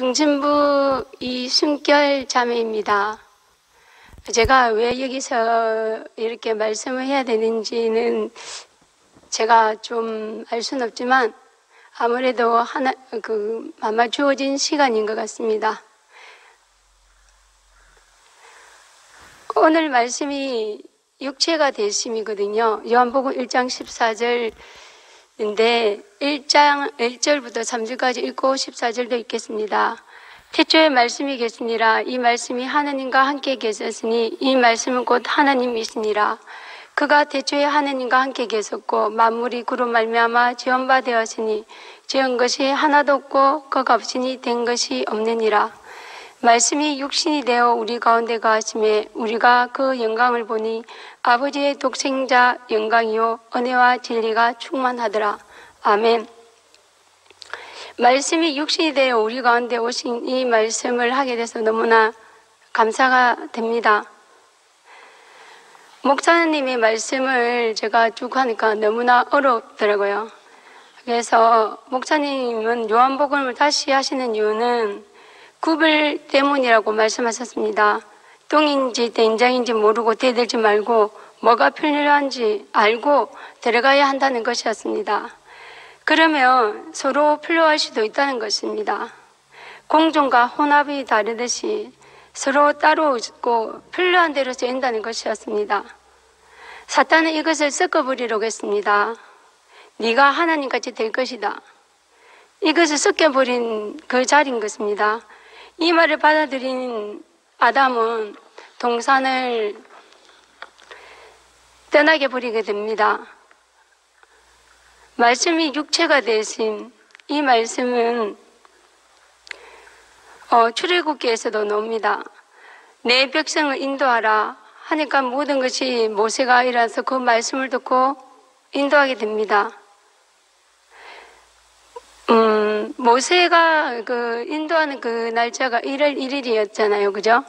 중심부 이순결 자매입니다. 제가 왜 여기서 이렇게 말씀을 해야 되는지는 제가 좀 알 수는 없지만 아무래도 하나 그 아마 주어진 시간인 것 같습니다. 오늘 말씀이 육체가 되심이거든요. 요한복음 1장 14절 인데 1장 1절부터 3절까지 읽고 14절도 읽겠습니다. 태초에 말씀이 계시니라. 이 말씀이 하나님과 함께 계셨으니 이 말씀은 곧 하나님이시니라. 그가 태초에 하나님과 함께 계셨고 만물이 그로 말미암아 지은 바 되었으니 지은 것이 하나도 없고 그가 없으니 된 것이 없느니라. 말씀이 육신이 되어 우리 가운데 가하심에 우리가 그 영광을 보니 아버지의 독생자 영광이요 은혜와 진리가 충만하더라 아멘 말씀이 육신이 되어 우리 가운데 오신 이 말씀을 하게 돼서 너무나 감사가 됩니다. 목사님의 말씀을 제가 쭉 하니까 너무나 어렵더라고요. 그래서 목사님은 요한복음을 다시 하시는 이유는 구별 때문이라고 말씀하셨습니다. 똥인지 된장인지 모르고 대들지 말고 뭐가 필요한지 알고 들어가야 한다는 것이었습니다. 그러면 서로 필요할 수도 있다는 것입니다. 공존과 혼합이 다르듯이 서로 따로 있고 필요한 대로 쓰인다는 것이었습니다. 사탄은 이것을 섞어버리려고 했습니다. 네가 하나님같이 될 것이다. 이것을 섞여버린 그 자리인 것입니다. 이 말을 받아들인 아담은 동산을 떠나게 버리게 됩니다. 말씀이 육체가 되신 이 말씀은 어, 출애굽기에서도 나옵니다. 내 백성을 인도하라 하니까 모든 것이 모세가 일어나서 그 말씀을 듣고 인도하게 됩니다. 음, 모세가 그 인도하는 그 날짜가 1월 1일이었잖아요. 그죠?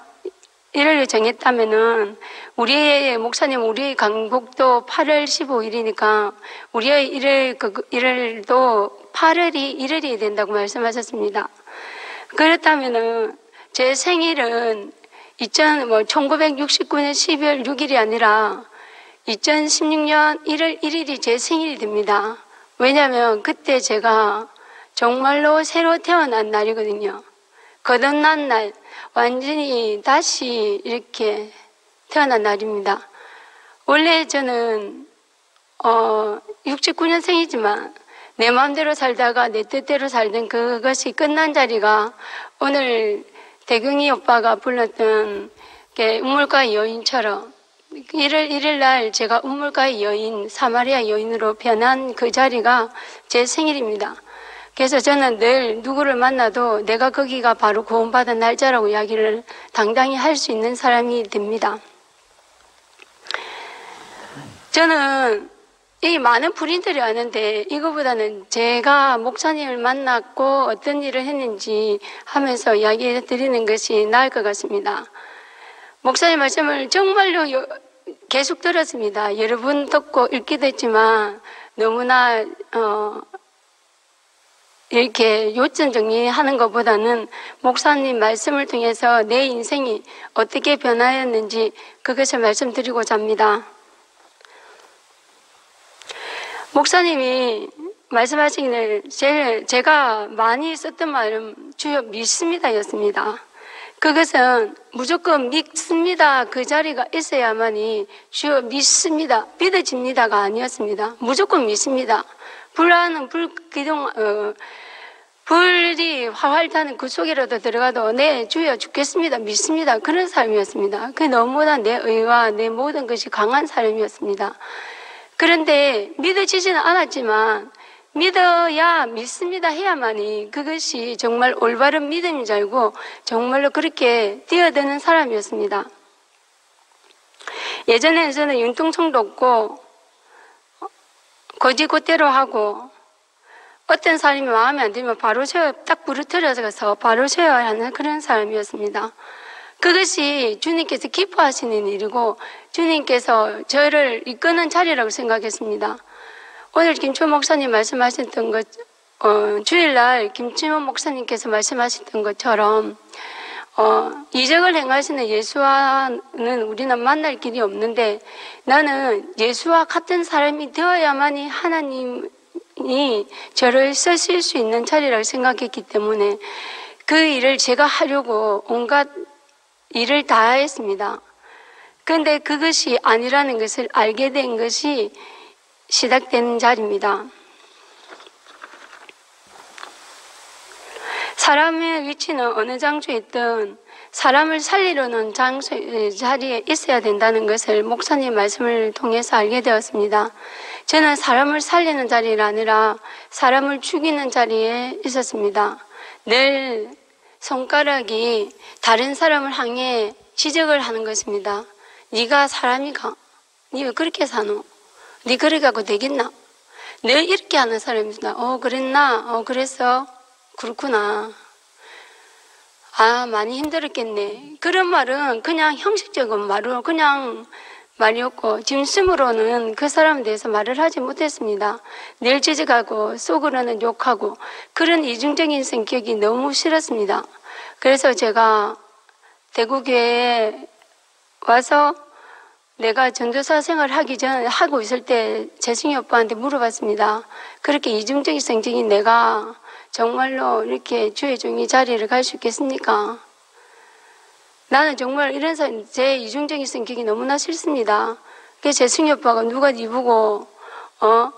1월을 정했다면은 우리의 목사님 우리 강복도 8월 15일이니까 우리의 1월 그 1월도 8월이 1월이 된다고 말씀하셨습니다. 그렇다면은 제 생일은 2000, 뭐 1969년 12월 6일이 아니라 2016년 1월 1일이 제 생일이 됩니다. 왜냐하면 그때 제가 정말로 새로 태어난 날이거든요. 거듭난 날, 완전히 다시 이렇게 태어난 날입니다. 원래 저는 어, 69년생이지만 내 마음대로 살다가 내 뜻대로 살던 그것이 끝난 자리가 오늘 대경이 오빠가 불렀던 우물가의 여인처럼 1일 1일 날 제가 우물가의 여인, 사마리아 여인으로 변한 그 자리가 제 생일입니다. 그래서 저는 늘 누구를 만나도 내가 거기가 바로 구원받은 날짜라고 이야기를 당당히 할 수 있는 사람이 됩니다. 저는 이 많은 불인들이 아는데 이거보다는 제가 목사님을 만났고 어떤 일을 했는지 하면서 이야기 드리는 것이 나을 것 같습니다. 목사님 말씀을 정말로 계속 들었습니다. 여러 분 듣고 읽기도 했지만 너무나 어, 이렇게 요점 정리하는 것보다는 목사님 말씀을 통해서 내 인생이 어떻게 변하였는지 그것을 말씀드리고자 합니다. 목사님이 말씀하시기를 제일 제가 많이 썼던 말은 주요 믿습니다였습니다. 그것은 무조건 믿습니다. 그 자리가 있어야만이 주요 믿습니다. 믿어집니다가 아니었습니다. 무조건 믿습니다. 불안은 불 기둥, 어, 불이 활활 타는 그 속이라도 들어가도 네, 주여 죽겠습니다. 믿습니다. 그런 삶이었습니다. 그 너무나 내 의와 내 모든 것이 강한 삶이었습니다. 그런데 믿어지지는 않았지만 믿어야 믿습니다 해야만이 그것이 정말 올바른 믿음인 줄 알고 정말로 그렇게 뛰어드는 사람이었습니다. 예전에는 저는 융통성도 없고 거지고대로 하고 어떤 사람이 마음에 안 들면 바로 세워 딱 부르트려서 바로 세워야 하는 그런 사람이었습니다. 그것이 주님께서 기뻐하시는 일이고 주님께서 저를 이끄는 자리라고 생각했습니다. 오늘 김초 목사님 말씀하셨던 것 어, 주일날 김치원 목사님께서 말씀하셨던 것처럼 어, 이적을 행하시는 예수와는 우리는 만날 길이 없는데 나는 예수와 같은 사람이 되어야만이 하나님 이 저를 쓰실 수 있는 자리라고 생각했기 때문에 그 일을 제가 하려고 온갖 일을 다 했습니다. 그런데 그것이 아니라는 것을 알게 된 것이 시작된 자리입니다. 사람의 위치는 어느 장소에 있든 사람을 살리려는 장소, 자리에 있어야 된다는 것을 목사님 말씀을 통해서 알게 되었습니다. 저는 사람을 살리는 자리가 아니라 사람을 죽이는 자리에 있었습니다. 늘 손가락이 다른 사람을 향해 지적을 하는 것입니다. 네가 사람이가? 네 왜 그렇게 사노? 네 그래 갖고 되겠나? 늘 이렇게 하는 사람입니다. 어 그랬나? 어 그랬어? 그렇구나. 아, 많이 힘들었겠네. 그런 말은 그냥 형식적인 말로 그냥 말이었고, 짐승으로는 그 사람에 대해서 말을 하지 못했습니다. 늘 지적하고, 속으로는 욕하고, 그런 이중적인 성격이 너무 싫었습니다. 그래서 제가 대구교회에 와서 내가 전도사 생활 하기 전, 하고 있을 때 재승이 오빠한테 물어봤습니다. 그렇게 이중적인 성격이 내가 정말로 이렇게 주의 종이 자리를 갈 수 있겠습니까? 나는 정말 이런 제 이중적인 성격이 너무나 싫습니다. 제 승희 오빠가 누가 니 보고 어?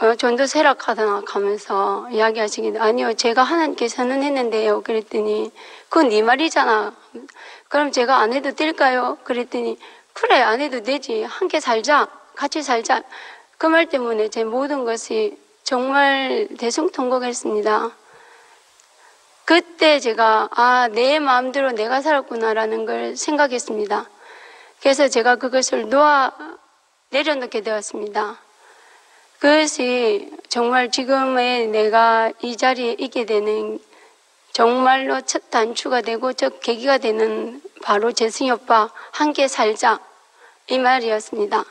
어, 전도 세락하다 가면서 이야기하시기 아니요 제가 하나님께 선언했는데요 그랬더니 그건 네 말이잖아 그럼 제가 안 해도 될까요? 그랬더니 그래 안 해도 되지 함께 살자 같이 살자 그 말 때문에 제 모든 것이 정말 대성통곡했습니다. 그때 제가 아, 내 마음대로 내가 살았구나라는 걸 생각했습니다. 그래서 제가 그것을 놓아 내려놓게 되었습니다. 그것이 정말 지금의 내가 이 자리에 있게 되는 정말로 첫 단추가 되고 첫 계기가 되는 바로 재승이 오빠 함께 살자 이 말이었습니다.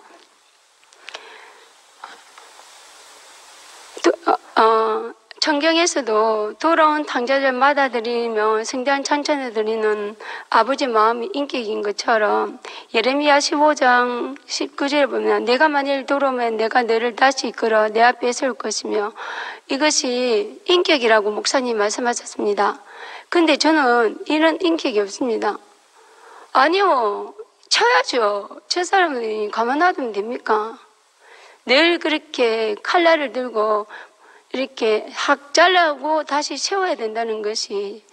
어, 청경에서도 돌아온 탕자를 맞아들이며 성대한 찬찬을 드리는 아버지 마음이 인격인 것처럼 예레미야 15장 19절에 보면 내가 만일 돌아오면 내가 너를 다시 이끌어 내 앞에 세울 것이며 이것이 인격이라고 목사님 말씀하셨습니다. 근데 저는 이런 인격이 없습니다. 아니요. 쳐야죠. 저 사람들이 가만 놔두면 됩니까? 늘 그렇게 칼날을 들고 이렇게 확 잘라고 다시 세워야 된다는 것이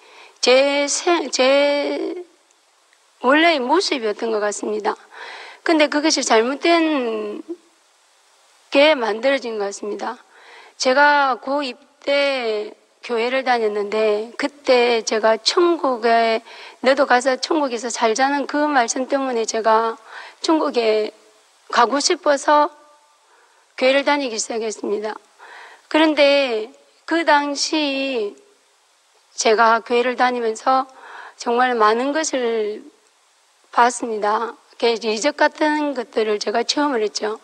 제, 세, 제 원래의 모습이었던 것 같습니다. 근데 그것이 잘못된 게 만들어진 것 같습니다. 제가 고2 때 교회를 다녔는데 그때 제가 천국에 너도 가서 천국에서 살자는 그 말씀 때문에 제가 천국에 가고 싶어서 교회를 다니기 시작했습니다. 그런데 그 당시 제가 교회를 다니면서 정말 많은 것을 봤습니다. 이적 같은 것들을 제가 체험을 했죠.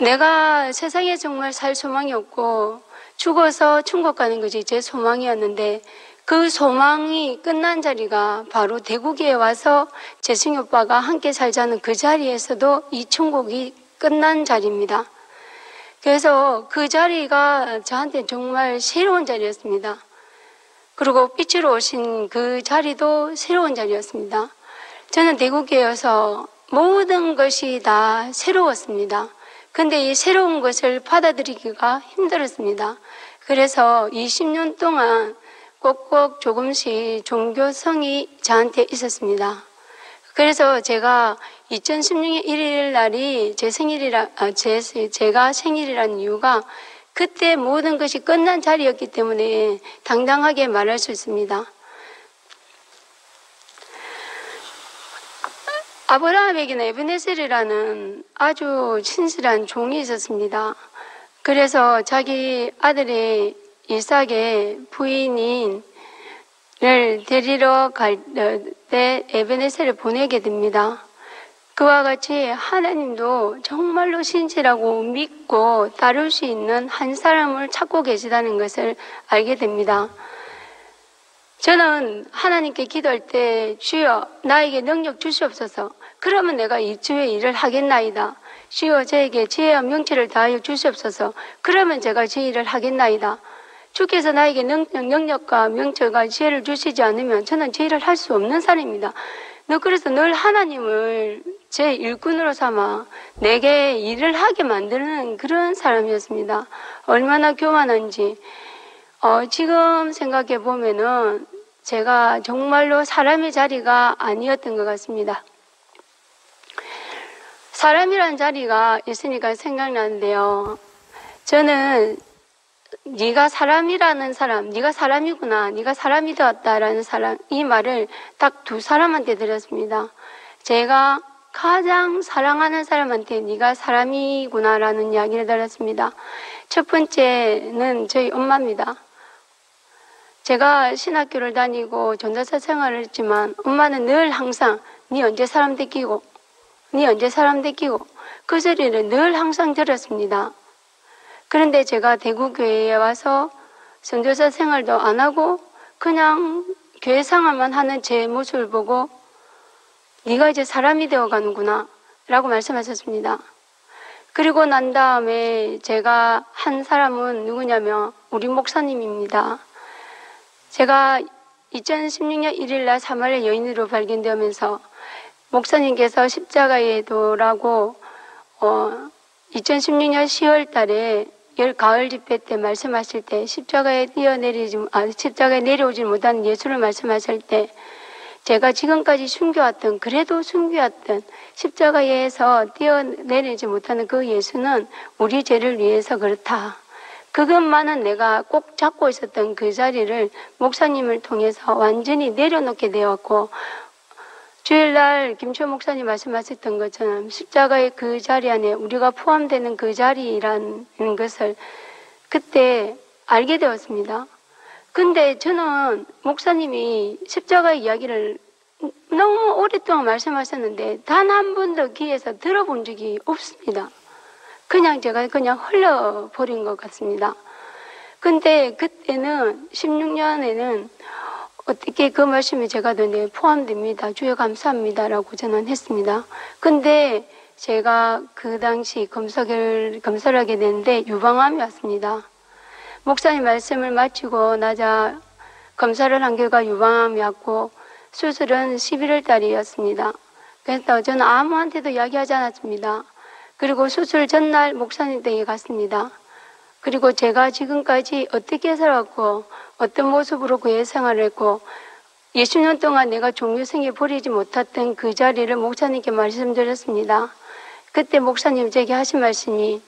내가 세상에 정말 살 소망이 없고 죽어서 천국 가는 것이 제 소망이었는데 그 소망이 끝난 자리가 바로 대구에 와서 재승이 오빠가 함께 살자는 그 자리에서도 이 천국이 끝난 자리입니다. 그래서 그 자리가 저한테 정말 새로운 자리였습니다. 그리고 빛으로 오신 그 자리도 새로운 자리였습니다. 저는 대구교회여서 모든 것이 다 새로웠습니다. 근데 이 새로운 것을 받아들이기가 힘들었습니다. 그래서 20년 동안 꼭꼭 조금씩 종교성이 저한테 있었습니다. 그래서 제가 2016년 1일 날이 제 생일이라, 아, 제, 제가 생일이라는 이유가 그때 모든 것이 끝난 자리였기 때문에 당당하게 말할 수 있습니다. 아브라함에게는 에브네셀이라는 아주 친실한 종이 있었습니다. 그래서 자기 아들의 이삭의 부인인 를 데리러 갈 때 에베네셀을 보내게 됩니다. 그와 같이 하나님도 정말로 신실하고 믿고 따를 수 있는 한 사람을 찾고 계시다는 것을 알게 됩니다. 저는 하나님께 기도할 때 주여 나에게 능력 주시옵소서. 그러면 내가 이 주의 일을 하겠나이다. 주여 저에게 지혜와 명체를 다하여 주시옵소서. 그러면 제가 제 일을 하겠나이다. 주께서 나에게 능력, 능력과 명체가 지혜를 주시지 않으면 저는 제 일을 할 수 없는 사람입니다. 너 그래서 늘 하나님을 제 일꾼으로 삼아 내게 일을 하게 만드는 그런 사람이었습니다. 얼마나 교만한지. 어, 지금 생각해 보면은 제가 정말로 사람의 자리가 아니었던 것 같습니다. 사람이란 자리가 있으니까 생각나는데요. 저는 네가 사람이라는 사람, 네가 사람이구나, 네가 사람이 되었다라는 사람 이 말을 딱 두 사람한테 드렸습니다. 제가 가장 사랑하는 사람한테 네가 사람이구나라는 이야기를 들었습니다. 첫 번째는 저희 엄마입니다. 제가 신학교를 다니고 전도사 생활을 했지만 엄마는 늘 항상 네 언제 사람 데끼고 네 언제 사람 데끼고 그 소리를 늘 항상 들었습니다. 그런데 제가 대구교회에 와서 선교사 생활도 안 하고 그냥 교회 생활만 하는 제 모습을 보고 네가 이제 사람이 되어 가는구나 라고 말씀하셨습니다. 그리고 난 다음에 제가 한 사람은 누구냐면 우리 목사님입니다. 제가 2016년 1일 날 사마리아 여인으로 발견되면서 목사님께서 십자가의 도라고 어, 2016년 10월 달에 열 가을 집회 때 말씀하실 때 십자가에 뛰어내리지 아, 십자가에 내려오지 못하는 예수를 말씀하실 때 제가 지금까지 숨겨왔던 그래도 숨겨왔던 십자가에서 뛰어내리지 못하는 그 예수는 우리 죄를 위해서 그렇다. 그것만은 내가 꼭 잡고 있었던 그 자리를 목사님을 통해서 완전히 내려놓게 되었고 주일날 김초 목사님 말씀하셨던 것처럼 십자가의 그 자리 안에 우리가 포함되는 그 자리라는 것을 그때 알게 되었습니다. 근데 저는 목사님이 십자가 이야기를 너무 오랫동안 말씀하셨는데 단 한 번도 귀에서 들어본 적이 없습니다. 그냥 제가 그냥 흘려버린 것 같습니다. 근데 그때는 16년에는 어떻게 그 말씀이 제가 눈에 포함됩니다. 주여 감사합니다라고 저는 했습니다. 근데 제가 그 당시 검사를, 검사를 하게 됐는데 유방암이 왔습니다. 목사님 말씀을 마치고 나자 검사를 한 결과 유방암이 왔고 수술은 11월 달이었습니다. 그래서 저는 아무한테도 이야기하지 않았습니다. 그리고 수술 전날 목사님 댁에 갔습니다. 그리고 제가 지금까지 어떻게 살았고 어떤 모습으로 교회 생활을 했고 예수 년 동안 내가 종교생에 버리지 못했던 그 자리를 목사님께 말씀드렸습니다. 그때 목사님 제게 하신 말씀이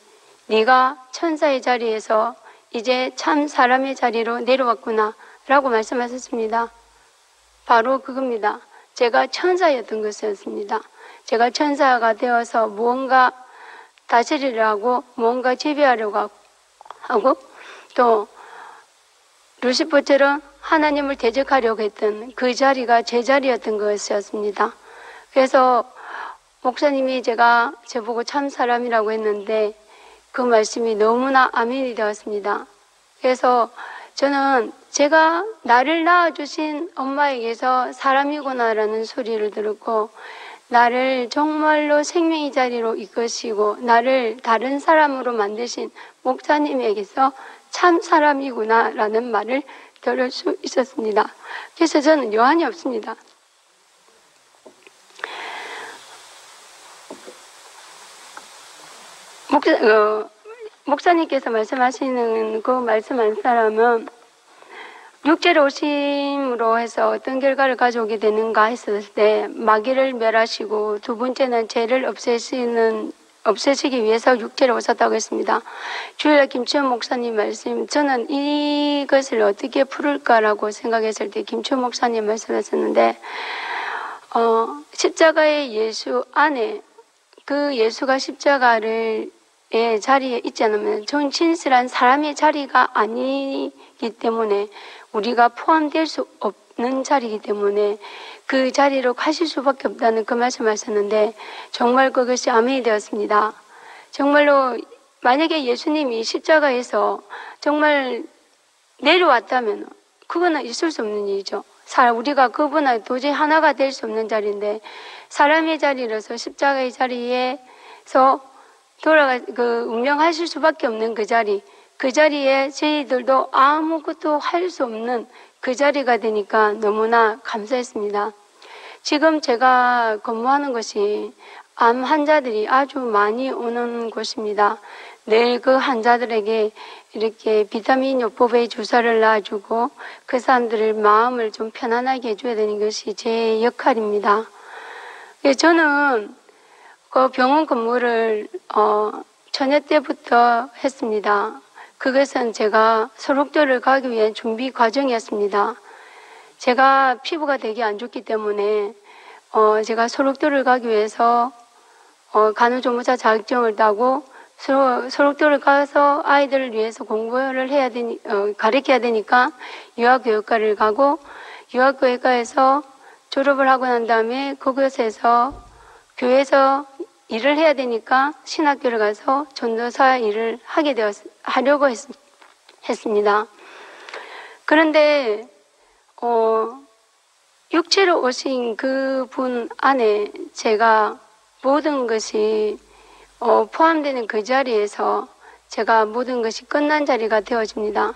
네가 천사의 자리에서 이제 참 사람의 자리로 내려왔구나 라고 말씀하셨습니다. 바로 그겁니다. 제가 천사였던 것이었습니다. 제가 천사가 되어서 무언가 다스리려고 무언가 지배하려고 하고 또 루시퍼처럼 하나님을 대적하려고 했던 그 자리가 제 자리였던 것이었습니다. 그래서 목사님이 제가 저보고 참 사람이라고 했는데 그 말씀이 너무나 아멘이 되었습니다. 그래서 저는 제가 나를 낳아주신 엄마에게서 사람이구나라는 소리를 들었고 나를 정말로 생명의 자리로 이끄시고 나를 다른 사람으로 만드신 목사님에게서 참 사람이구나라는 말을 들을 수 있었습니다. 그래서 저는 여한이 없습니다. 목사, 어, 목사님께서 말씀하시는 그 말씀한 사람은 육체로 오심으로 해서 어떤 결과를 가져오게 되는가 했을 때 마귀를 멸하시고 두 번째는 죄를 없애시는 없애시기 위해서 육체를 오셨다고 했습니다. 주일날 김치현 목사님 말씀, 저는 이것을 어떻게 풀을까라고 생각했을 때 김치현 목사님 말씀하셨는데, 어, 십자가의 예수 안에 그 예수가 십자가를 의 자리에 있지 않으면 전 진실한 사람의 자리가 아니기 때문에 우리가 포함될 수 없는 자리이기 때문에 그 자리로 가실 수밖에 없다는 그 말씀하셨는데 정말 그것이 아멘이 되었습니다. 정말로 만약에 예수님이 십자가에서 정말 내려왔다면 그거는 있을 수 없는 일이죠. 사 우리가 그분과 도저히 하나가 될 수 없는 자리인데 사람의 자리로서 십자가의 자리에서 돌아가 그 운명하실 수밖에 없는 그 자리 그 자리에 저희들도 아무것도 할 수 없는 그 자리가 되니까 너무나 감사했습니다. 지금 제가 근무하는 것이 암 환자들이 아주 많이 오는 곳입니다. 늘 그 환자들에게 이렇게 비타민 요법의 주사를 놔주고 그 사람들의 마음을 좀 편안하게 해줘야 되는 것이 제 역할입니다. 예, 저는 그 병원 근무를 어, 처녀 때부터 했습니다. 그것은 제가 소록도를 가기 위한 준비 과정이었습니다. 제가 피부가 되게 안 좋기 때문에 어, 제가 소록도를 가기 위해서 어, 간호조무사 자격증을 따고 소록도를 가서 아이들을 위해서 공부를 해야 되니 어, 가르쳐야 되니까 유아교육과를 가고 유아교육과에서 졸업을 하고 난 다음에 그곳에서 교회에서 일을 해야 되니까 신학교를 가서 전도사 일을 하게 되었 하려고 했, 했습니다. 그런데 어, 육체로 오신 그분 안에 제가 모든 것이 어, 포함되는 그 자리에서 제가 모든 것이 끝난 자리가 되어집니다.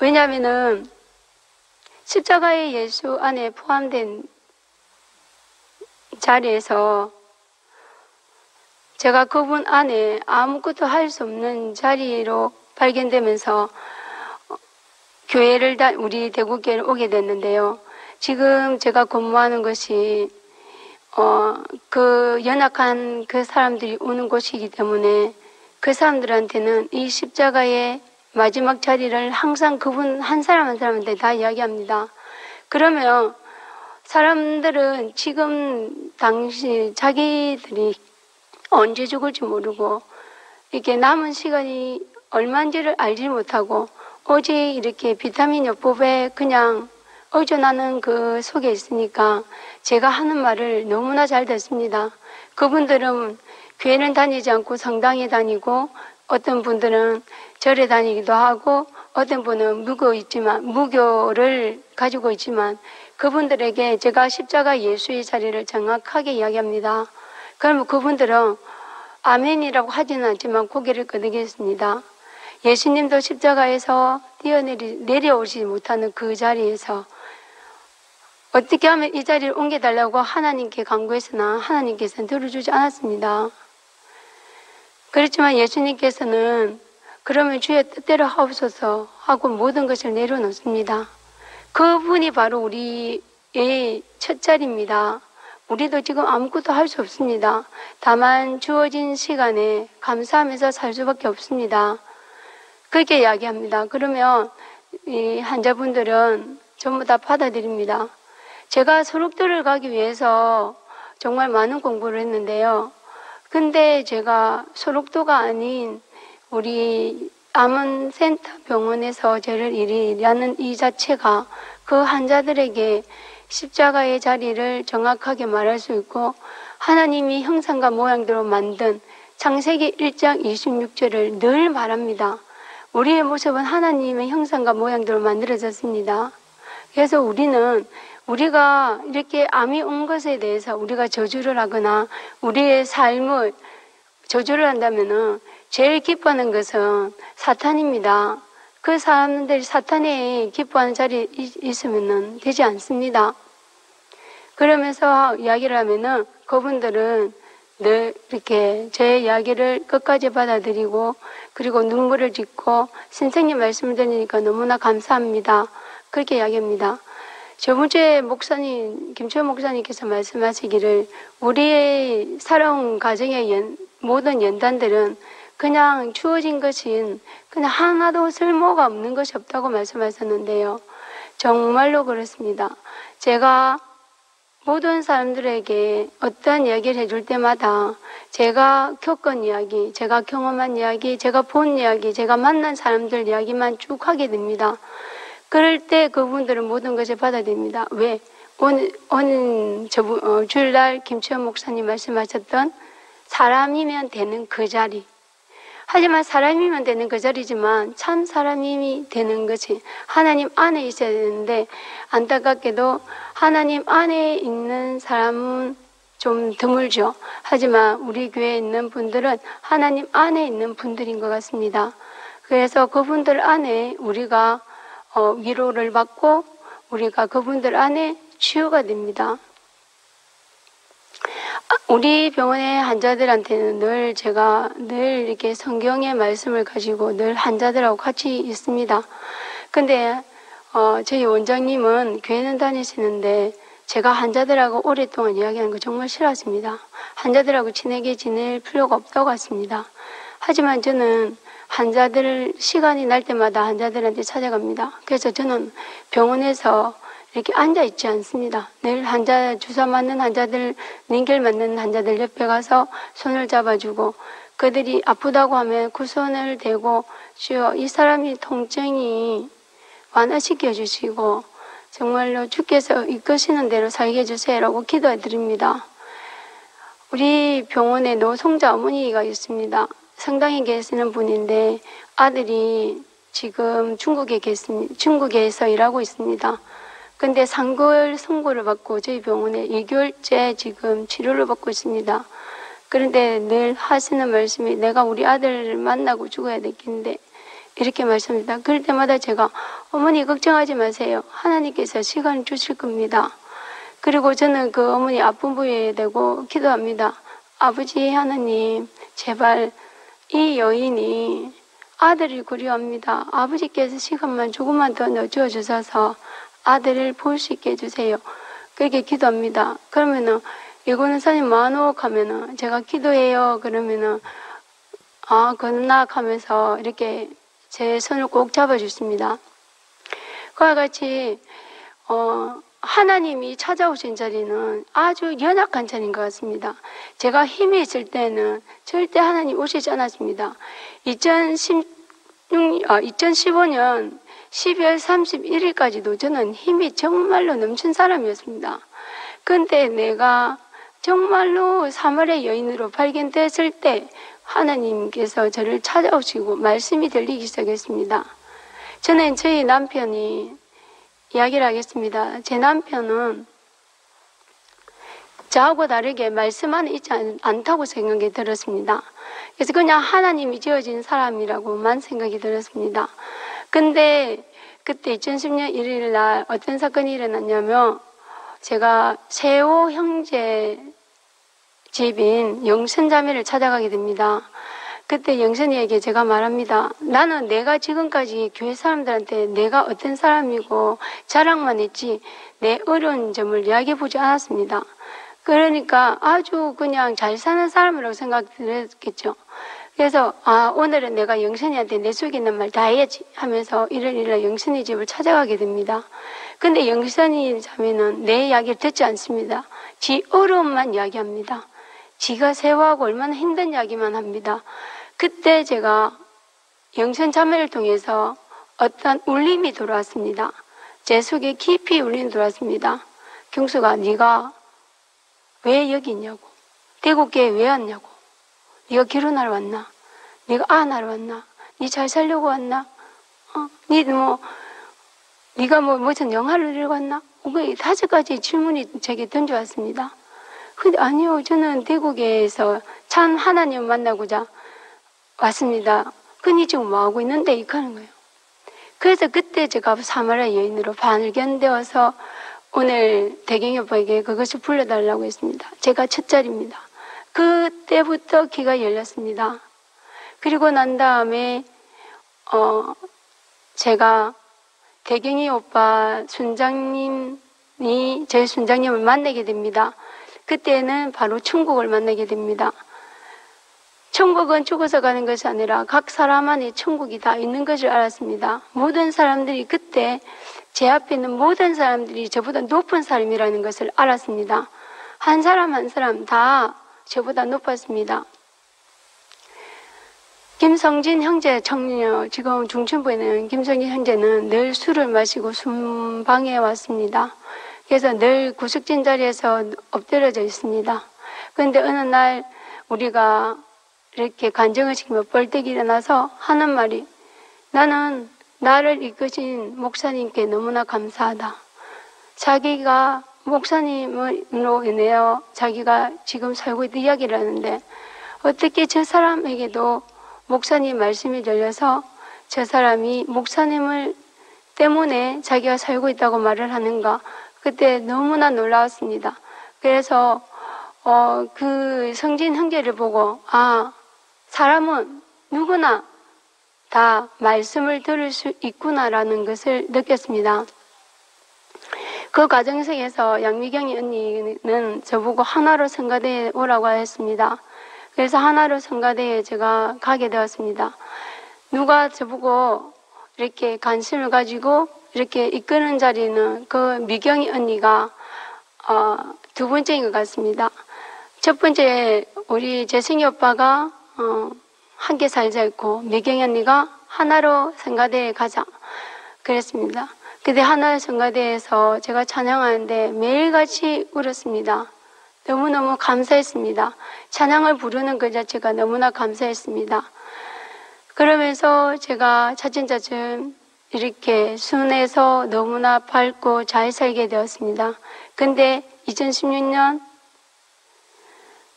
왜냐하면은 십자가의 예수 안에 포함된 자리에서 제가 그분 안에 아무것도 할 수 없는 자리로 발견되면서 교회를 다 우리 대구교회를 오게 됐는데요. 지금 제가 근무하는 것이 어, 그 연약한 그 사람들이 오는 곳이기 때문에 그 사람들한테는 이 십자가의 마지막 자리를 항상 그분 한 사람 한 사람한테 다 이야기합니다. 그러면 사람들은 지금 당시 자기들이 언제 죽을지 모르고 이렇게 남은 시간이 얼마인지를 알지 못하고 오직 이렇게 비타민 요법에 그냥 의존하는 그 속에 있으니까 제가 하는 말을 너무나 잘 듣습니다. 그분들은 교회는 다니지 않고 성당에 다니고 어떤 분들은 절에 다니기도 하고 어떤 분은 무교 있지만 무교를 가지고 있지만 그분들에게 제가 십자가 예수의 자리를 정확하게 이야기합니다. 그러면 그분들은 아멘이라고 하지는 않지만 고개를 끄덕였습니다. 예수님도 십자가에서 뛰어내리, 내려오지 못하는 그 자리에서 어떻게 하면 이 자리를 옮겨달라고 하나님께 강구했으나 하나님께서는 들어주지 않았습니다. 그렇지만 예수님께서는 그러면 주의 뜻대로 하옵소서 하고 모든 것을 내려놓습니다. 그분이 바로 우리의 첫 자리입니다. 우리도 지금 아무것도 할 수 없습니다. 다만 주어진 시간에 감사하면서 살 수밖에 없습니다. 그렇게 이야기합니다. 그러면 이 환자분들은 전부 다 받아들입니다. 제가 소록도를 가기 위해서 정말 많은 공부를 했는데요. 근데 제가 소록도가 아닌 우리 암원센터 병원에서 저를 일하는 이 자체가 그 환자들에게 십자가의 자리를 정확하게 말할 수 있고 하나님이 형상과 모양대로 만든 창세기 1장 26절을 늘 말합니다. 우리의 모습은 하나님의 형상과 모양대로 만들어졌습니다. 그래서 우리는 우리가 이렇게 암이 온 것에 대해서 우리가 저주를 하거나 우리의 삶을 저주를 한다면은 제일 기뻐하는 것은 사탄입니다. 그 사람들이 사탄이 기뻐하는 자리에 있으면 되지 않습니다. 그러면서 이야기를 하면은 그분들은 늘 이렇게 제 이야기를 끝까지 받아들이고 그리고 눈물을 짓고 선생님 말씀을 들으니까 너무나 감사합니다. 그렇게 이야기합니다. 저번 주에 목사님, 김철 목사님께서 말씀하시기를 우리의 살아온 가정의 연, 모든 연단들은 그냥 주어진 것인 그냥 하나도 쓸모가 없는 것이 없다고 말씀하셨는데요. 정말로 그렇습니다. 제가 모든 사람들에게 어떤 이야기를 해줄 때마다 제가 겪은 이야기, 제가 경험한 이야기, 제가 본 이야기, 제가 만난 사람들 이야기만 쭉 하게 됩니다. 그럴 때 그분들은 모든 것을 받아들입니다. 왜? 오늘, 오늘 어, 주일날 김치현 목사님 말씀하셨던 사람이면 되는 그 자리. 하지만 사람이면 되는 그 자리지만 참 사람이 되는 것이 하나님 안에 있어야 되는데 안타깝게도 하나님 안에 있는 사람은 좀 드물죠. 하지만 우리 교회에 있는 분들은 하나님 안에 있는 분들인 것 같습니다. 그래서 그분들 안에 우리가 어, 위로를 받고 우리가 그분들 안에 치유가 됩니다. 우리 병원의 환자들한테는 늘 제가 늘 이렇게 성경의 말씀을 가지고 늘 환자들하고 같이 있습니다. 근데 어, 저희 원장님은 교회는 다니시는데 제가 환자들하고 오랫동안 이야기하는 거 정말 싫어하십니다. 환자들하고 친하게 지낼 필요가 없다고 같습니다. 하지만 저는 환자들 시간이 날 때마다 환자들한테 찾아갑니다. 그래서 저는 병원에서 이렇게 앉아 있지 않습니다. 늘 환자 주사 맞는 환자들, 링겔 맞는 환자들 옆에 가서 손을 잡아주고 그들이 아프다고 하면 그 손을 대고 주여 이 사람이 통증이 완화시켜 주시고 정말로 주께서 이끄시는 대로 살게 해주세요라고 기도해 드립니다. 우리 병원에 노송자 어머니가 있습니다. 성당에 계시는 분인데 아들이 지금 중국에 계십니다. 중국에서 일하고 있습니다. 근데 상골 선고를 받고 저희 병원에 2개월째 지금 치료를 받고 있습니다. 그런데 늘 하시는 말씀이 내가 우리 아들을 만나고 죽어야 되겠는데 이렇게 말씀합니다. 그럴 때마다 제가 어머니 걱정하지 마세요. 하나님께서 시간 주실 겁니다. 그리고 저는 그 어머니 아픈 부위에 대고 기도합니다. 아버지 하나님 제발 이 여인이 아들을 그리워합니다. 아버지께서 시간만 조금만 더 넣어주어 주셔서 아들을 볼 수 있게 해주세요. 그렇게 기도합니다. 그러면은 이거는 사님 만옥 하면은 제가 기도해요. 그러면은 아 그나 하면서 이렇게 제 손을 꼭 잡아주십니다. 그와 같이 어, 하나님이 찾아오신 자리는 아주 연약한 자리인 것 같습니다. 제가 힘이 있을 때는 절대 하나님 오시지 않았습니다. 2016, 어, 2015년 12월 31일까지도 저는 힘이 정말로 넘친 사람이었습니다. 근데 내가 정말로 3월의 여인으로 발견됐을 때 하나님께서 저를 찾아오시고 말씀이 들리기 시작했습니다. 저는 저희 남편이 이야기를 하겠습니다. 제 남편은 저하고 다르게 말씀 안에 있지 않다고 생각이 들었습니다. 그래서 그냥 하나님이 지어진 사람이라고만 생각이 들었습니다. 근데 그때 2010년 1일 날 어떤 사건이 일어났냐면 제가 세호 형제 집인 영선 자매를 찾아가게 됩니다. 그때 영선이에게 제가 말합니다. 나는 내가 지금까지 교회 사람들한테 내가 어떤 사람이고 자랑만 했지 내 어려운 점을 이야기해 보지 않았습니다. 그러니까 아주 그냥 잘 사는 사람이라고 생각들었겠죠. 그래서 아 오늘은 내가 영신이한테 내 속에 있는 말 다 해야지 하면서 이런 일을 영신이 집을 찾아가게 됩니다. 근데 영신이 자매는 내 이야기를 듣지 않습니다. 지 어려움만 이야기합니다. 지가 세워하고 얼마나 힘든 이야기만 합니다. 그때 제가 영신 자매를 통해서 어떤 울림이 들어왔습니다. 제 속에 깊이 울림이 들어왔습니다. 경수가 네가 왜 여기 있냐고 대구교회 왜 왔냐고 네가 결혼하러 왔나? 네가 아나러 왔나? 네 잘 살려고 왔나? 어? 네 뭐 네가 뭐 무슨 영화를 읽고 왔나? 그 다섯 가지 질문이 제게 던져왔습니다. 근데 아니요, 저는 대구에서 참 하나님 만나고자 왔습니다. 근데 지금 뭐 하고 있는데 이렇게 하는 거예요. 그래서 그때 제가 사마리아 여인으로 발견되어서 오늘 대경여보에게 그것을 불러달라고 했습니다. 제가 첫 자리입니다. 그때부터 귀가 열렸습니다. 그리고 난 다음에 어 제가 대경이 오빠 순장님이 제 순장님을 만나게 됩니다. 그때는 바로 천국을 만나게 됩니다. 천국은 죽어서 가는 것이 아니라 각 사람 안에 천국이 다 있는 것을 알았습니다. 모든 사람들이 그때 제 앞에 있는 모든 사람들이 저보다 높은 사람이라는 것을 알았습니다. 한 사람 한 사람 다 저보다 높았습니다. 김성진 형제 청년 지금 중천부에 있는 김성진 형제는 늘 술을 마시고 순방에 왔습니다. 그래서 늘 구석진 자리에서 엎드려져 있습니다. 그런데 어느 날 우리가 이렇게 간증을 시키며 벌떡 일어나서 하는 말이 나는 나를 이끄신 목사님께 너무나 감사하다. 자기가 목사님으로 인하여 자기가 지금 살고 있는 이야기를 하는데 어떻게 저 사람에게도 목사님 말씀이 들려서 저 사람이 목사님을 때문에 자기가 살고 있다고 말을 하는가 그때 너무나 놀라웠습니다. 그래서 어, 그 성진 형제를 보고 아 사람은 누구나 다 말씀을 들을 수 있구나라는 것을 느꼈습니다. 그 과정 속에서 양미경이 언니는 저보고 하나로 성가대에 오라고 했습니다. 그래서 하나로 성가대에 제가 가게 되었습니다. 누가 저보고 이렇게 관심을 가지고 이렇게 이끄는 자리는 그 미경이 언니가 어, 두 번째인 것 같습니다. 첫 번째 우리 재승이 오빠가 어, 함께 살자 했고 미경이 언니가 하나로 성가대에 가자 그랬습니다. 그때 하나의 성가대에서 제가 찬양하는데 매일같이 울었습니다. 너무너무 감사했습니다. 찬양을 부르는 그 자체가 너무나 감사했습니다. 그러면서 제가 차츰차츰 이렇게 순해서 너무나 밝고 잘 살게 되었습니다. 근데 2016년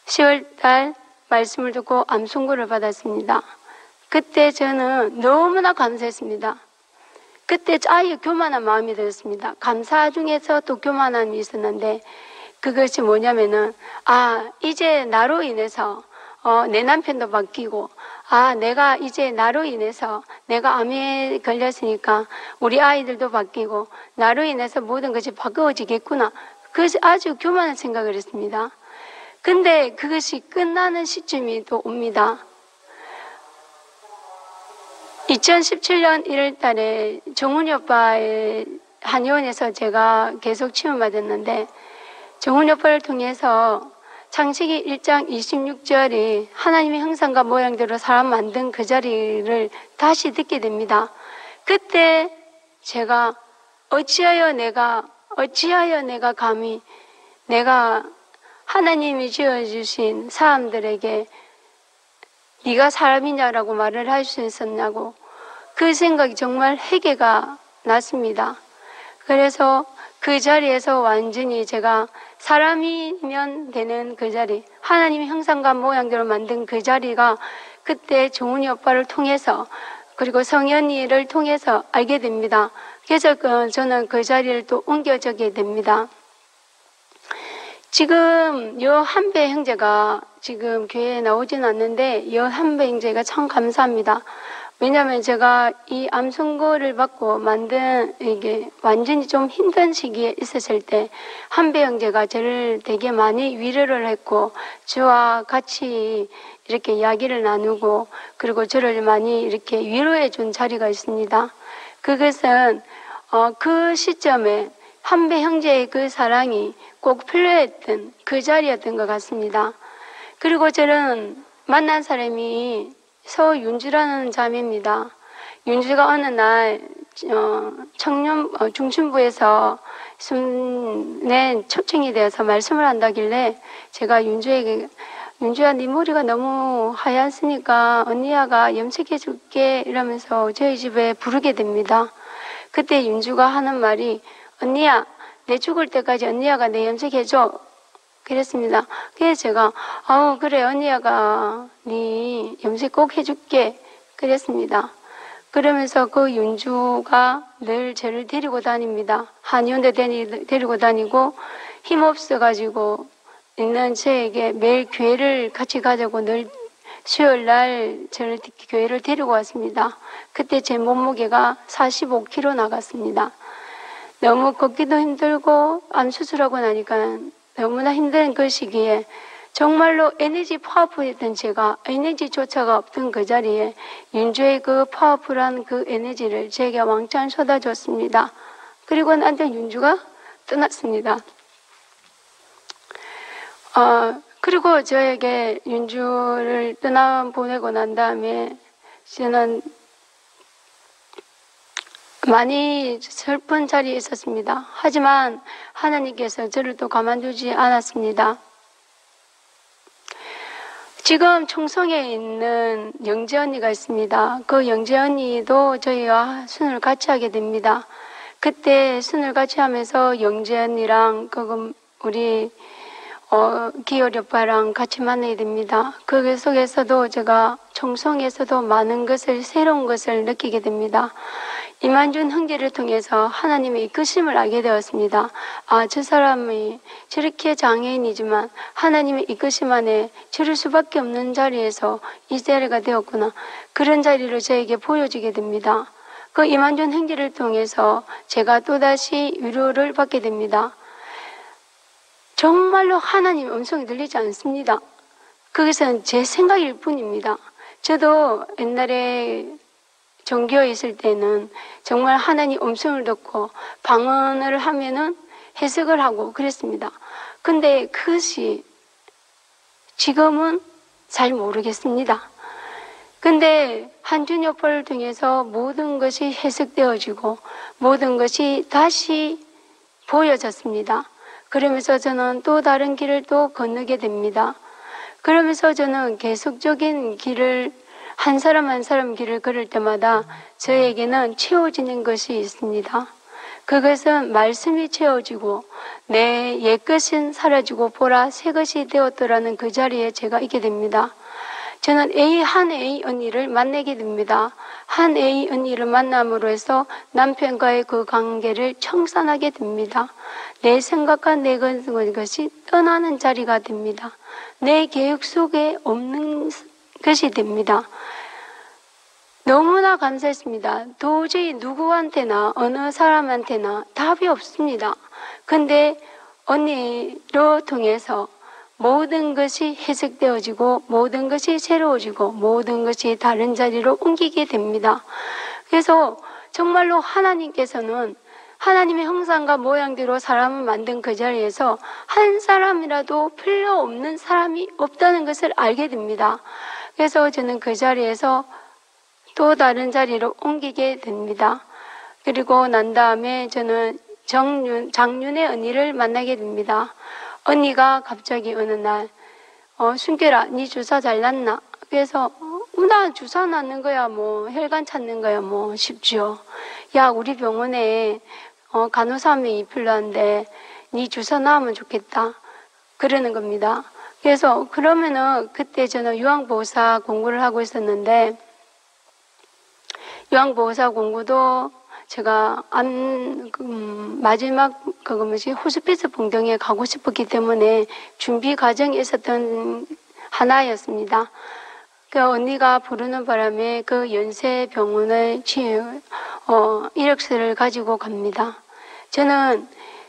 10월달 말씀을 듣고 암송구를 받았습니다. 그때 저는 너무나 감사했습니다. 그때 아예 교만한 마음이 들었습니다. 감사 중에서 또 교만함이 있었는데 그것이 뭐냐면은 아 이제 나로 인해서 어, 내 남편도 바뀌고 아 내가 이제 나로 인해서 내가 암에 걸렸으니까 우리 아이들도 바뀌고 나로 인해서 모든 것이 바꾸어지겠구나 그것이 아주 교만한 생각을 했습니다. 근데 그것이 끝나는 시점이 또 옵니다. 2017년 1월 달에 정훈이 오빠의 한의원에서 제가 계속 치유받았는데 정훈이 오빠를 통해서 창세기 1장 26절이 하나님의 형상과 모양대로 사람 만든 그 자리를 다시 듣게 됩니다. 그때 제가 어찌하여 내가 어찌하여 내가 감히 내가 하나님이 지어주신 사람들에게 네가 사람이냐라고 말을 할 수 있었냐고 그 생각이 정말 회개가 났습니다. 그래서 그 자리에서 완전히 제가 사람이면 되는 그 자리, 하나님의 형상과 모양대로 만든 그 자리가 그때 종훈이 오빠를 통해서 그리고 성현이를 통해서 알게 됩니다. 그래서 그 저는 그 자리를 또 옮겨지게 됩니다. 지금 여 한배 형제가 지금 교회에 나오진 않는데 여 한배 형제가 참 감사합니다. 왜냐하면 제가 이 암송거를 받고 만든 이게 완전히 좀 힘든 시기에 있었을 때 한배 형제가 저를 되게 많이 위로를 했고 저와 같이 이렇게 이야기를 나누고 그리고 저를 많이 이렇게 위로해 준 자리가 있습니다. 그것은 어, 그 시점에 한배 형제의 그 사랑이 꼭 필요했던 그 자리였던 것 같습니다. 그리고 저는 만난 사람이 서윤주라는 자매입니다. 윤주가 어느 날 어, 청년 어, 중심부에서 내 초청이 되어서 말씀을 한다길래 제가 윤주에게 윤주야 네 머리가 너무 하얗으니까 언니야가 염색해 줄게 이러면서 저희 집에 부르게 됩니다. 그때 윤주가 하는 말이 언니야 내 죽을 때까지 언니야가 내 염색해줘 그랬습니다. 그래서 제가 아우 그래 언니야가 네 염색 꼭 해줄게 그랬습니다. 그러면서 그 윤주가 늘 저를 데리고 다닙니다. 한의원대 데리고 다니고 힘없어가지고 있는 저에게 매일 교회를 같이 가자고 늘 수요일 날 저를 교회를 데리고 왔습니다. 그때 제 몸무게가 45kg 나갔습니다. 너무 걷기도 힘들고 암 수술하고 나니까 너무나 힘든 그 시기에 정말로 에너지 파워풀했던 제가 에너지조차가 없던 그 자리에 윤주의 그 파워풀한 그 에너지를 제게 왕창 쏟아줬습니다. 그리고 나한테 윤주가 떠났습니다. 어, 그리고 저에게 윤주를 떠나 보내고 난 다음에 저는 많이 슬픈 자리에 있었습니다. 하지만 하나님께서 저를 또 가만두지 않았습니다. 지금 총성에 있는 영재 언니가 있습니다. 그 영재 언니도 저희와 순을 같이 하게 됩니다. 그때 순을 같이 하면서 영재 언니랑 그 우리 어, 기열이 오빠랑 같이 만나게 됩니다. 그 속에서도 제가 총성에서도 많은 것을, 새로운 것을 느끼게 됩니다. 이만준 형제를 통해서 하나님의 이끄심을 알게 되었습니다. 아, 저 사람이 저렇게 장애인이지만 하나님의 이끄심 안에 저럴 수밖에 없는 자리에서 이 자리가 되었구나. 그런 자리를 저에게 보여주게 됩니다. 그 이만준 형제를 통해서 제가 또다시 위로를 받게 됩니다. 정말로 하나님의 음성이 들리지 않습니다. 그것은 제 생각일 뿐입니다. 저도 옛날에 종교에 있을 때는 정말 하나님 음성을 듣고 방언을 하면은 해석을 하고 그랬습니다. 근데 그것이 지금은 잘 모르겠습니다. 근데 한준여포를 통해서 모든 것이 해석되어지고 모든 것이 다시 보여졌습니다. 그러면서 저는 또 다른 길을 또 건너게 됩니다. 그러면서 저는 계속적인 길을 한 사람 한 사람 길을 걸을 때마다 저에게는 채워지는 것이 있습니다. 그것은 말씀이 채워지고 내 옛것은 사라지고 보라 새 것이 되었더라는 그 자리에 제가 있게 됩니다. 저는 A 한 A 언니를 만나게 됩니다. 한 A 언니를 만남으로 해서 남편과의 그 관계를 청산하게 됩니다. 내 생각과 내 것이 떠나는 자리가 됩니다. 내 계획 속에 없는 것이 됩니다. 너무나 감사했습니다. 도저히 누구한테나 어느 사람한테나 답이 없습니다. 근데 언니로 통해서 모든 것이 해석되어지고 모든 것이 새로워지고 모든 것이 다른 자리로 옮기게 됩니다. 그래서 정말로 하나님께서는 하나님의 형상과 모양대로 사람을 만든 그 자리에서 한 사람이라도 필요 없는 사람이 없다는 것을 알게 됩니다. 그래서 저는 그 자리에서 또 다른 자리로 옮기게 됩니다. 그리고 난 다음에 저는 정윤, 장윤의 언니를 만나게 됩니다. 언니가 갑자기 어느 날, 어, 순결아, 네 주사 잘 났나? 그래서, 어, 나 주사 낫는 거야, 뭐, 혈관 찾는 거야, 뭐, 쉽죠. 야, 우리 병원에, 어, 간호사 한 명이 필요한데, 네 주사 나으면 좋겠다. 그러는 겁니다. 그래서, 그러면은, 그때 저는 유황보호사 공부를 하고 있었는데, 유황보호사 공부도 제가 안, 음, 마지막, 그거 뭐지, 호스피스 봉동에 가고 싶었기 때문에 준비 과정에 있었던 하나였습니다. 그 언니가 부르는 바람에 그 연세병원을 치, 어, 이력서를 가지고 갑니다. 저는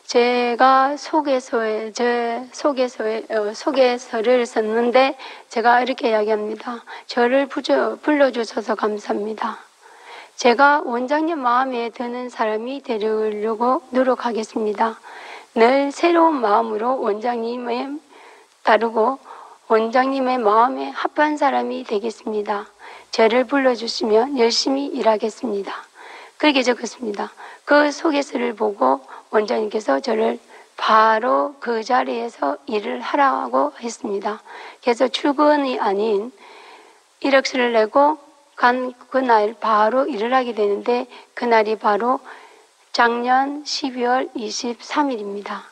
제가 소개서에, 제 소개서에, 어, 소개서를 썼는데 제가 이렇게 이야기합니다. 저를 부저, 불러주셔서 감사합니다. 제가 원장님 마음에 드는 사람이 되려고 노력하겠습니다. 늘 새로운 마음으로 원장님의 따르고 원장님의 마음에 합한 사람이 되겠습니다. 저를 불러주시면 열심히 일하겠습니다. 그렇게 적었습니다. 그 소개서를 보고 원장님께서 저를 바로 그 자리에서 일을 하라고 했습니다. 그래서 출근이 아닌 이력서를 내고 간 그날 바로 일을 하게 되는데 그날이 바로 작년 12월 23일입니다.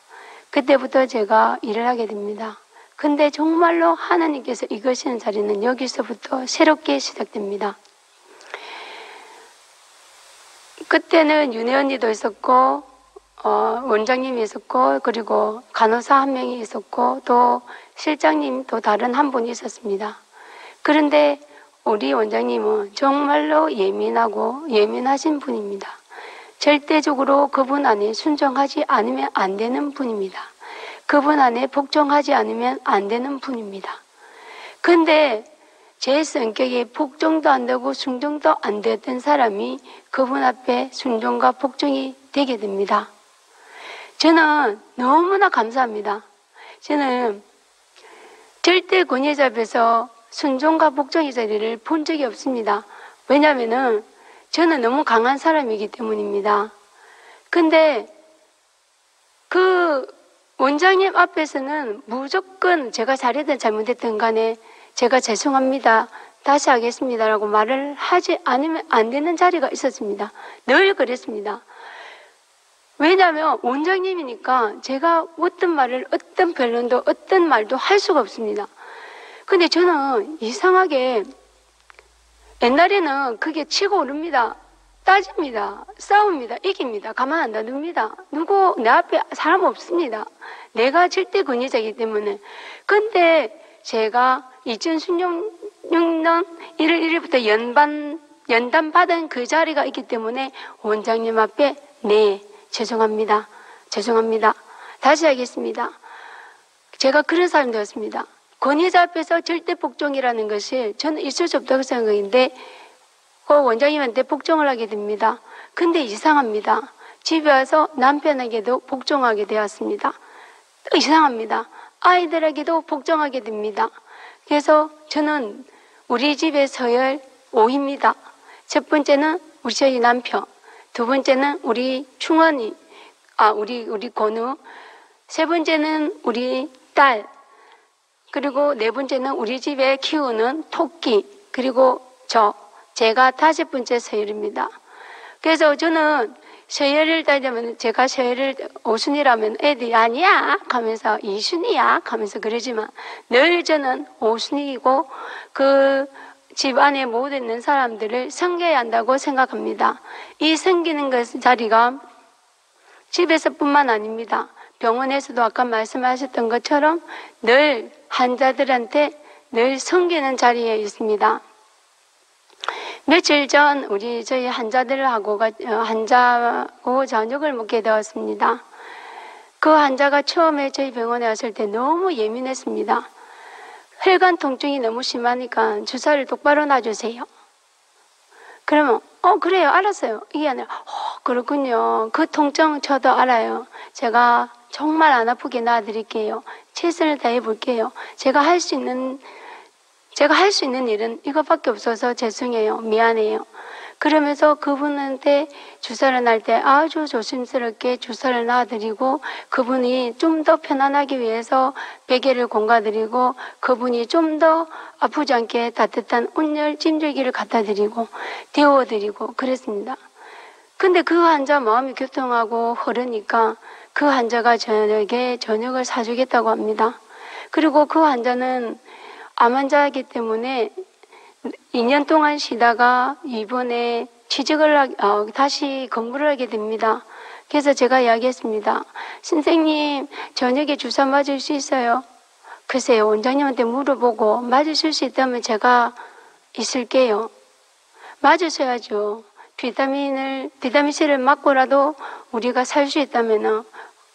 그때부터 제가 일을 하게 됩니다. 근데 정말로 하나님께서 이것이는 자리는 여기서부터 새롭게 시작됩니다. 그때는 윤혜 언니도 있었고, 어, 원장님이 있었고, 그리고 간호사 한 명이 있었고, 또 실장님 또 다른 한 분이 있었습니다. 그런데 우리 원장님은 정말로 예민하고 예민하신 분입니다. 절대적으로 그분 안에 순종하지 않으면 안 되는 분입니다. 그분 안에 복종하지 않으면 안 되는 분입니다. 근데 제 성격이 복종도 안 되고 순종도 안 되던 사람이 그분 앞에 순종과 복종이 되게 됩니다. 저는 너무나 감사합니다. 저는 절대 권위자 앞에서 순종과 복종의 자리를 본 적이 없습니다. 왜냐면은 저는 너무 강한 사람이기 때문입니다. 근데 그 원장님 앞에서는 무조건 제가 잘했든 잘못했든 간에 제가 죄송합니다. 다시 하겠습니다라고 말을 하지 않으면 안 되는 자리가 있었습니다. 늘 그랬습니다. 왜냐하면 원장님이니까 제가 어떤 말을 어떤 변론도 어떤 말도 할 수가 없습니다. 근데 저는 이상하게 옛날에는 그게 치고 오릅니다. 따집니다. 싸웁니다. 이깁니다. 가만 안 놔둡니다. 누구 내 앞에 사람 없습니다. 내가 절대 권위자이기 때문에. 근데 제가 2016년 1월 1일부터 연반 연단 받은 그 자리가 있기 때문에 원장님 앞에 네 죄송합니다. 죄송합니다. 다시 하겠습니다. 제가 그런 사람 되었습니다. 권위자 앞에서 절대 복종이라는 것이 저는 있을 수 없다고 생각했는데 그 원장님한테 복종을 하게 됩니다. 근데 이상합니다. 집에 와서 남편에게도 복종하게 되었습니다. 이상합니다. 아이들에게도 복종하게 됩니다. 그래서 저는 우리 집의 서열 5입니다. 첫 번째는 우리 저희 남편, 두 번째는 우리 충원이, 아, 우리, 우리 건우, 세 번째는 우리 딸, 그리고 네 번째는 우리 집에 키우는 토끼, 그리고 저, 제가 다섯 번째 서열입니다. 그래서 저는 서열을 따지면 제가 서열을 오순이라면 애들이 아니야 하면서 이순이야 하면서 그러지만 늘 저는 오순이고 그 집 안에 모두 있는 사람들을 섬겨야 한다고 생각합니다. 이 섬기는 것 자리가 집에서뿐만 아닙니다. 병원에서도 아까 말씀하셨던 것처럼 늘 환자들한테 늘 섬기는 자리에 있습니다. 며칠 전 우리 저희 환자들하고 어, 환자하고 저녁을 먹게 되었습니다. 그 환자가 처음에 저희 병원에 왔을 때 너무 예민했습니다. 혈관 통증이 너무 심하니까 주사를 똑바로 놔주세요. 그러면 어 그래요. 알았어요. 이게 아니라 어 그렇군요. 그 통증 저도 알아요. 제가 정말 안 아프게 놔드릴게요. 최선을 다해 볼게요. 제가 할 수 있는 제가 할 수 있는 일은 이것밖에 없어서 죄송해요. 미안해요 그러면서 그분한테 주사를 날 때 아주 조심스럽게 주사를 놔드리고 그분이 좀 더 편안하기 위해서 베개를 공가드리고 그분이 좀 더 아프지 않게 따뜻한 온열 찜질기를 갖다 드리고 데워드리고 그랬습니다. 근데 그 환자 마음이 교통하고 흐르니까 그 환자가 저녁에 저녁을 사주겠다고 합니다. 그리고 그 환자는 암 환자이기 때문에 2년 동안 쉬다가 이번에 취직을 하, 어, 다시 근무를 하게 됩니다. 그래서 제가 이야기했습니다. 선생님, 저녁에 주사 맞을 수 있어요? 글쎄요, 원장님한테 물어보고 맞으실 수 있다면 제가 있을게요. 맞으셔야죠. 비타민을, 비타민C를 맞고라도 우리가 살 수 있다면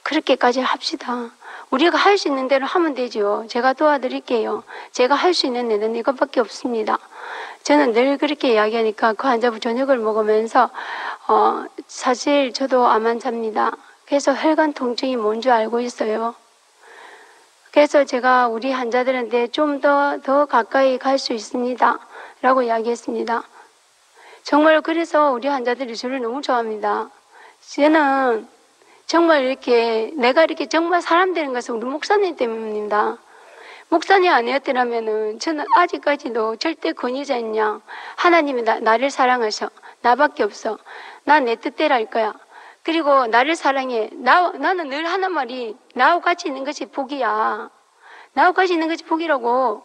그렇게까지 합시다. 우리가 할 수 있는 대로 하면 되죠. 제가 도와드릴게요. 제가 할 수 있는 일은 이것밖에 없습니다. 저는 늘 그렇게 이야기하니까 그 환자분 저녁을 먹으면서 어, 사실 저도 암 환 자입니다. 그래서 혈관 통증이 뭔 줄 알고 있어요. 그래서 제가 우리 환자들한테 좀 더더 가까이 갈 수 있습니다. 라고 이야기했습니다. 정말 그래서 우리 환자들이 저를 너무 좋아합니다. 저는 정말 이렇게 내가 이렇게 정말 사람 되는 것은 우리 목사님 때문입니다. 목사님 아니었더라면은 저는 아직까지도 절대 권위자였냐. 하나님이 나, 나를 사랑하셔. 나밖에 없어. 난내 뜻대로 할 거야. 그리고 나를 사랑해. 나, 나는 늘 하는 말이 나하고 같이 있는 것이 복이야. 나하고 같이 있는 것이 복이라고.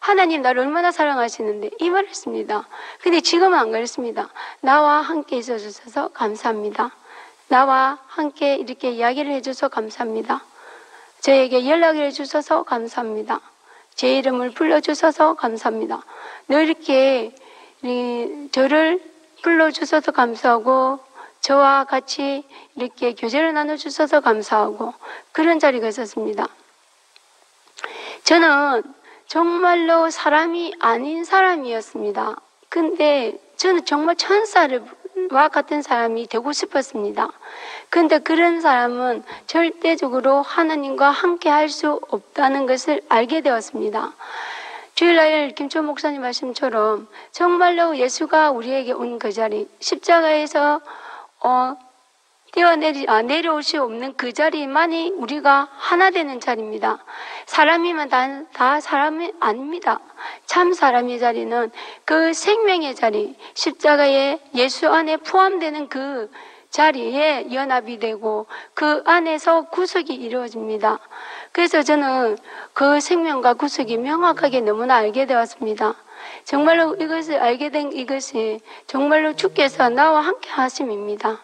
하나님 나를 얼마나 사랑하시는데 이 말을 했습니다. 근데 지금은 안 그렇습니다. 나와 함께 있어 주셔서 감사합니다. 나와 함께 이렇게 이야기를 해줘서 감사합니다. 저에게 연락을 해주셔서 감사합니다. 제 이름을 불러주셔서 감사합니다. 늘 이렇게 저를 불러주셔서 감사하고 저와 같이 이렇게 교제를 나눠주셔서 감사하고 그런 자리가 있었습니다. 저는 정말로 사람이 아닌 사람이었습니다. 근데 저는 정말 천사를 와 같은 사람이 되고 싶었습니다. 근데 그런 사람은 절대적으로 하나님과 함께 할 수 없다는 것을 알게 되었습니다. 주일날 김천 목사님 말씀처럼 정말로 예수가 우리에게 온 그 자리, 십자가에서 어, 뛰어내리 아, 내려올 수 없는 그 자리만이 우리가 하나 되는 자리입니다. 사람이면 다, 다 사람이 아닙니다. 참 사람의 자리는 그 생명의 자리, 십자가에 예수 안에 포함되는 그 자리에 연합이 되고 그 안에서 구속이 이루어집니다. 그래서 저는 그 생명과 구속이 명확하게 너무나 알게 되었습니다. 정말로 이것을 알게 된 이것이 정말로 주께서 나와 함께 하심입니다.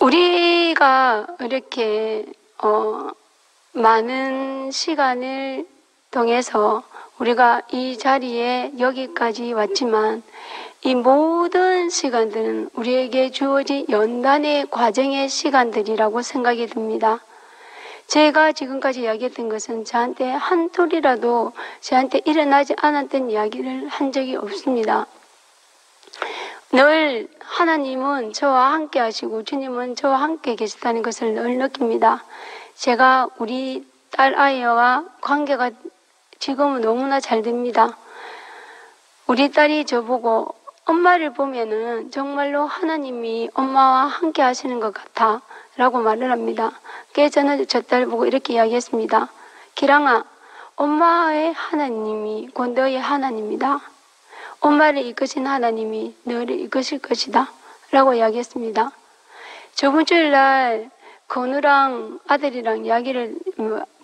우리가 이렇게 어, 많은 시간을 통해서 우리가 이 자리에 여기까지 왔지만 이 모든 시간들은 우리에게 주어진 연단의 과정의 시간들이라고 생각이 듭니다. 제가 지금까지 이야기했던 것은 저한테 한 톨이라도 저한테 일어나지 않았던 이야기를 한 적이 없습니다. 늘 하나님은 저와 함께 하시고 주님은 저와 함께 계시다는 것을 늘 느낍니다. 제가 우리 딸 아이와 관계가 지금은 너무나 잘 됩니다. 우리 딸이 저보고 엄마를 보면은 정말로 하나님이 엄마와 함께 하시는 것 같아 라고 말을 합니다. 그래서 저는 저 딸 보고 이렇게 이야기했습니다. 기랑아, 엄마의 하나님이 곧 너의 하나님이다. 엄마를 이끄신 하나님이 너를 이끄실 것이다. 라고 이야기했습니다. 저번 주일날 건우랑 아들이랑 이야기를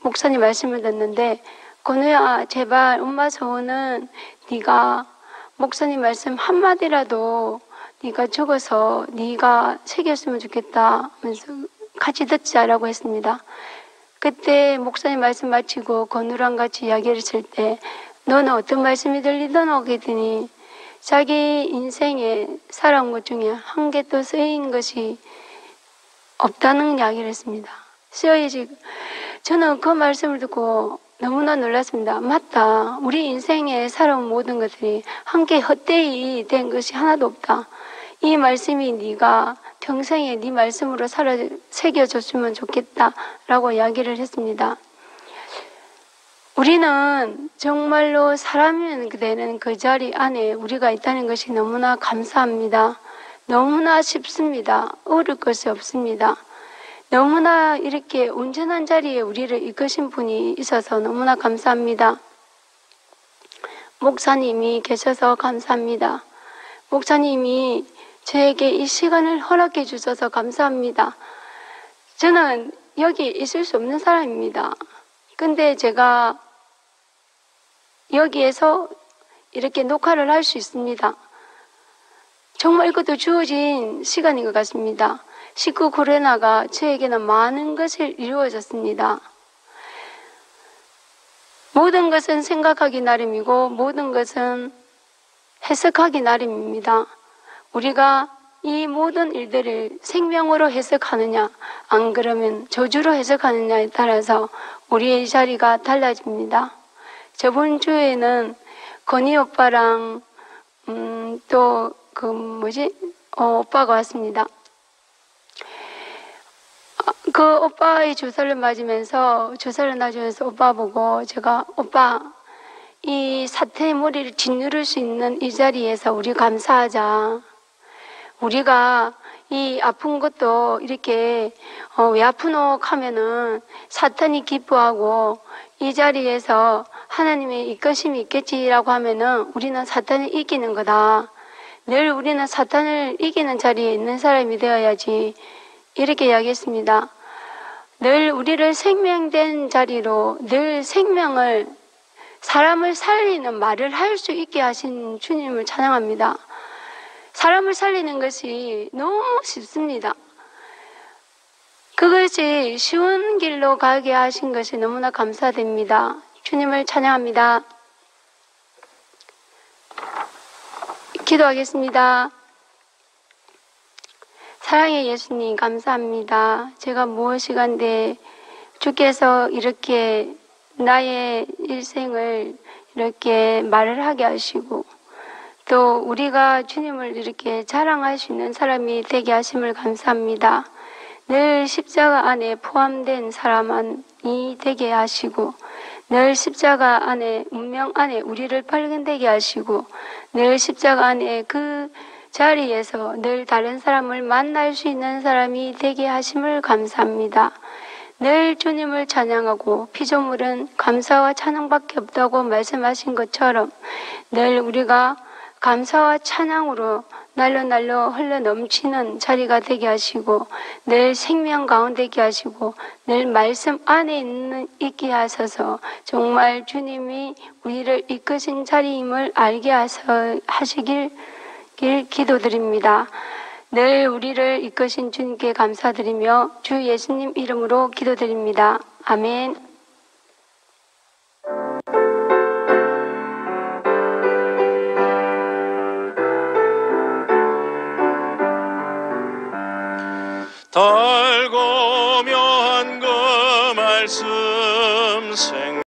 목사님 말씀을 듣는데 건우야 제발 엄마 소원은 네가 목사님 말씀 한마디라도 네가 적어서 네가 새겼으면 좋겠다 하면서 같이 듣자라고 했습니다. 그때 목사님 말씀 마치고 건우랑 같이 이야기를 했을 때 너는 어떤 말씀이 들리던 오겠더니 자기 인생에 살아온 것 중에 한 개도 쓰인 것이 없다는 이야기를 했습니다. 쓰여야지. 저는 그 말씀을 듣고 너무나 놀랐습니다. 맞다. 우리 인생에 살아온 모든 것들이 한개 헛되이 된 것이 하나도 없다. 이 말씀이 네가 평생에 네 말씀으로 살아 새겨줬으면 좋겠다라고 이야기를 했습니다. 우리는 정말로 사람이 되는 그 자리 안에 우리가 있다는 것이 너무나 감사합니다. 너무나 쉽습니다. 어려울 것이 없습니다. 너무나 이렇게 온전한 자리에 우리를 이끄신 분이 있어서 너무나 감사합니다. 목사님이 계셔서 감사합니다. 목사님이 저에게 이 시간을 허락해 주셔서 감사합니다. 저는 여기 있을 수 없는 사람입니다. 근데 제가 여기에서 이렇게 녹화를 할 수 있습니다. 정말 이것도 주어진 시간인 것 같습니다. 19 코로나가 저에게는 많은 것을 이루어졌습니다. 모든 것은 생각하기 나름이고 모든 것은 해석하기 나름입니다. 우리가 이 모든 일들을 생명으로 해석하느냐, 안 그러면 저주로 해석하느냐에 따라서 우리의 자리가 달라집니다. 저번 주에는 건희 오빠랑, 음, 또, 그, 뭐지, 어, 오빠가 왔습니다. 그 오빠의 주사를 맞으면서, 주사를 놔주면서 오빠 보고 제가, 오빠, 이 사태의 머리를 짓누를 수 있는 이 자리에서 우리 감사하자. 우리가 이 아픈 것도 이렇게 어, 왜 아프노 하면은 사탄이 기뻐하고 이 자리에서 하나님의 이끄심이 있겠지라고 하면은 우리는 사탄을 이기는 거다. 늘 우리는 사탄을 이기는 자리에 있는 사람이 되어야지 이렇게 이야기했습니다. 늘 우리를 생명된 자리로 늘 생명을 사람을 살리는 말을 할 수 있게 하신 주님을 찬양합니다. 사람을 살리는 것이 너무 쉽습니다. 그것이 쉬운 길로 가게 하신 것이 너무나 감사됩니다. 주님을 찬양합니다. 기도하겠습니다. 사랑의 예수님, 감사합니다. 제가 무엇이간데 주께서 이렇게 나의 일생을 이렇게 말을 하게 하시고 또 우리가 주님을 이렇게 자랑할 수 있는 사람이 되게 하심을 감사합니다. 늘 십자가 안에 포함된 사람이 되게 하시고 늘 십자가 안에 운명 안에 우리를 발견되게 하시고 늘 십자가 안에 그 자리에서 늘 다른 사람을 만날 수 있는 사람이 되게 하심을 감사합니다. 늘 주님을 찬양하고 피조물은 감사와 찬양밖에 없다고 말씀하신 것처럼 늘 우리가 감사와 찬양으로 날로 날로 흘러 넘치는 자리가 되게 하시고 늘 생명 가운데 있게 하시고 늘 말씀 안에 있는 있게 하셔서 정말 주님이 우리를 이끄신 자리임을 알게 하시길 길 기도드립니다. 늘 우리를 이끄신 주님께 감사드리며 주 예수님 이름으로 기도드립니다. 아멘. 달고 묘한 그 말씀 생